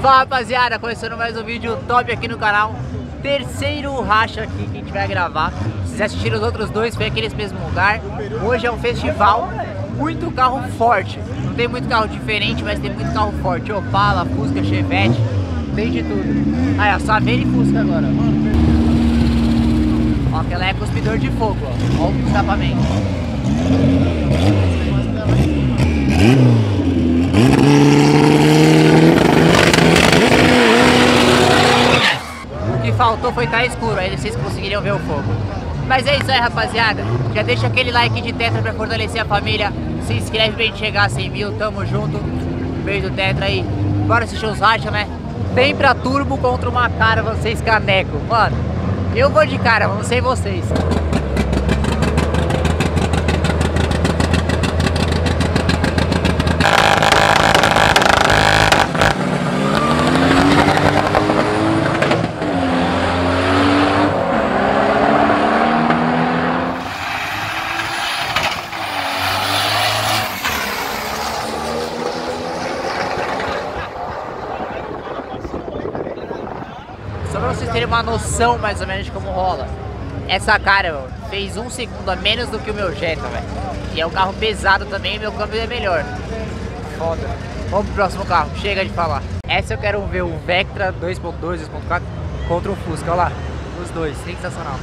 Fala rapaziada, começando mais um vídeo top aqui no canal. Terceiro racha aqui que a gente vai gravar. Se vocês assistiram os outros dois, foi aqui nesse mesmo lugar. Hoje é um festival, muito carro forte. Não tem muito carro diferente, mas tem muito carro forte. Opala, Fusca, Chevette, tem de tudo. Aí ó, só vem Fusca agora Ó, aquela é cuspidor de fogo, ó. Ó o escapamento que faltou foi estar tá escuro, aí vocês conseguiriam ver o fogo. Mas é isso aí, rapaziada. Já deixa aquele like de Tetra pra fortalecer a família. Se inscreve pra gente chegar a 100 mil, tamo junto. Beijo do Tetra aí. Bora assistir os rachas, né? Vem pra turbo contra uma cara, vocês caneco. Mano, eu vou de cara, não sei vocês. Só pra vocês terem uma noção mais ou menos de como rola. Essa cara, meu, fez um segundo a menos do que o meu Jetta, velho. E é um carro pesado também, meu câmbio é melhor. Foda. Vamos pro próximo carro, chega de falar. Essa eu quero ver o Vectra 2.2, 2.4 contra o Fusca, olha lá. Os dois, sensacional.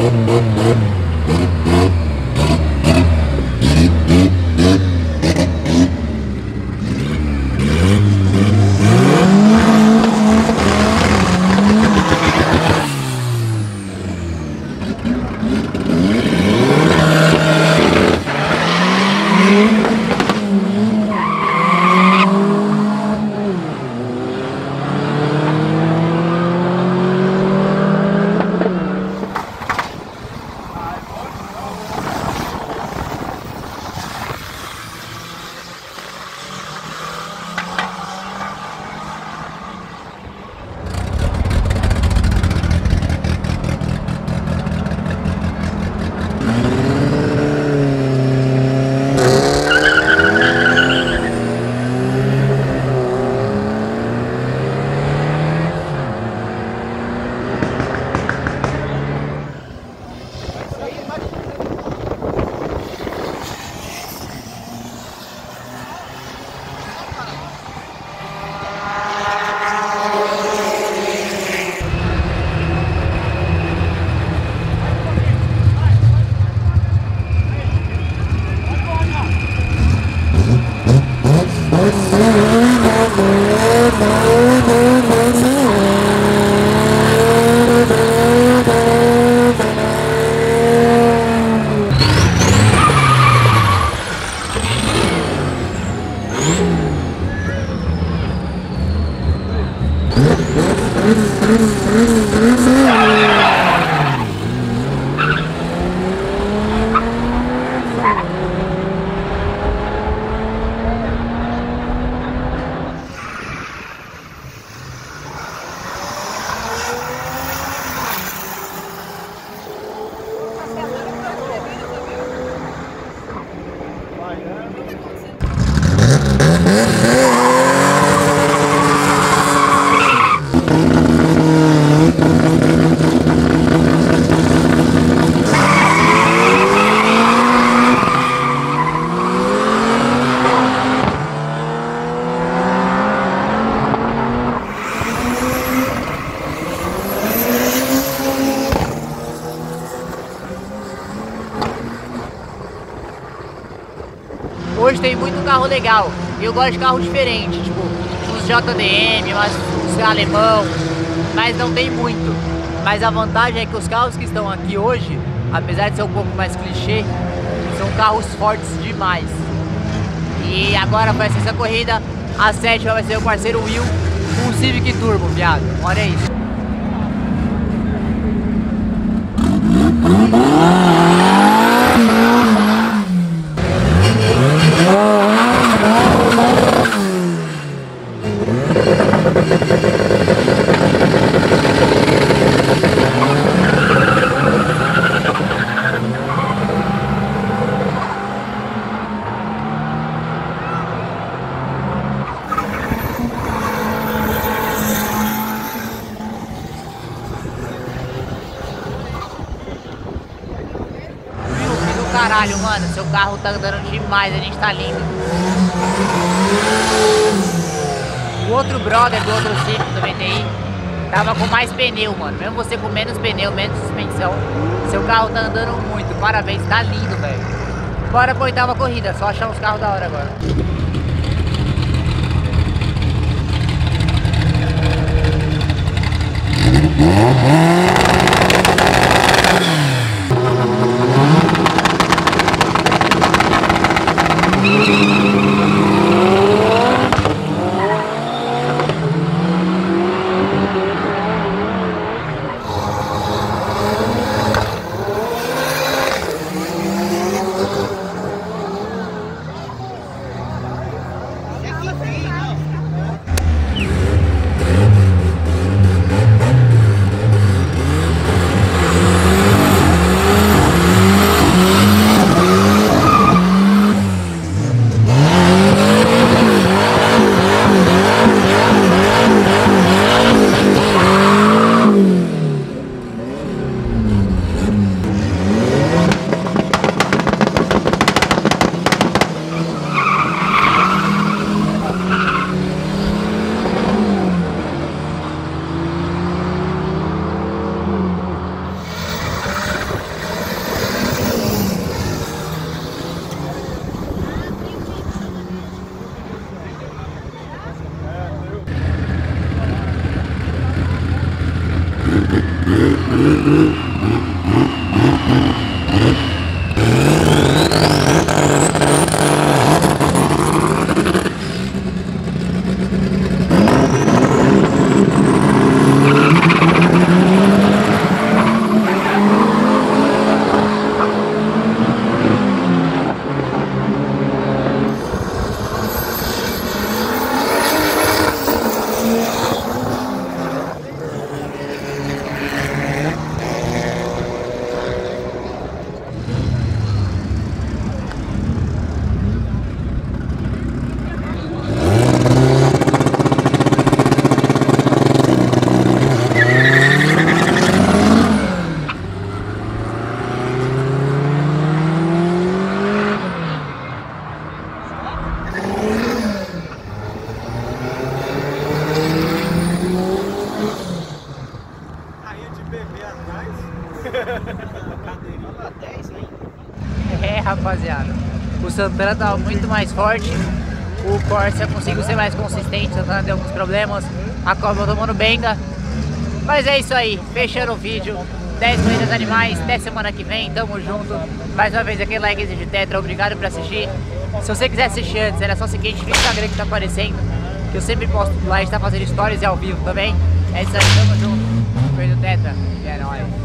bum bum bum Mm-hmm. Tem muito carro legal. Eu gosto de carro diferente, tipo, uns JDM, mas uns alemão, mas não tem muito. Mas a vantagem é que os carros que estão aqui hoje, apesar de ser um pouco mais clichê, são carros fortes demais. E agora ser essa corrida, a sétima vai ser o parceiro Will com o Civic Turbo, viado. Olha isso. Caralho, mano. Seu carro tá andando demais, a gente tá lindo. O outro brother do outro Civic do VTI tava com mais pneu, mano. Mesmo você com menos pneu, menos suspensão, seu carro tá andando muito. Parabéns, tá lindo, velho. Bora pra oitava corrida, só achar uns carros da hora agora. Carinha you atrás. Cadeirinha 10 aí. É, rapaziada. O Santana tava muito mais forte. O Corsa conseguiu ser mais consistente. O Santana deu alguns problemas. A Cobra tomando benga. Mas é isso aí. Fechando o vídeo. 10 corridas animais. Até semana que vem. Tamo junto. Mais uma vez aquele like de Tetra. Obrigado por assistir. Se você quiser assistir antes, era só seguir no Instagram que tá aparecendo. Que eu sempre posto lá. A gente tá fazendo stories e ao vivo também. É isso aí. Tamo junto. Coisa do Tetra. É nóis.